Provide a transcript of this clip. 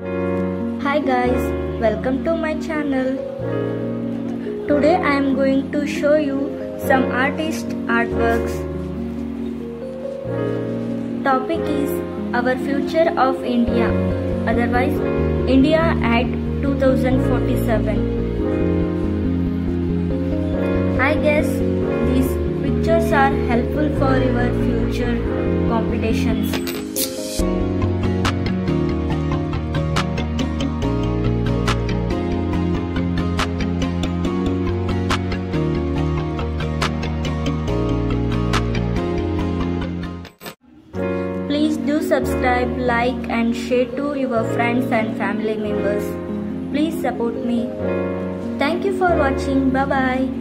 Hi guys, welcome to my channel. Today I am going to show you some artist artworks. Topic is our future of India, otherwise India at 2047. I guess these pictures are helpful for your future competitions. Subscribe, like and share to your friends and family members. Please support me. Thank you for watching. Bye bye.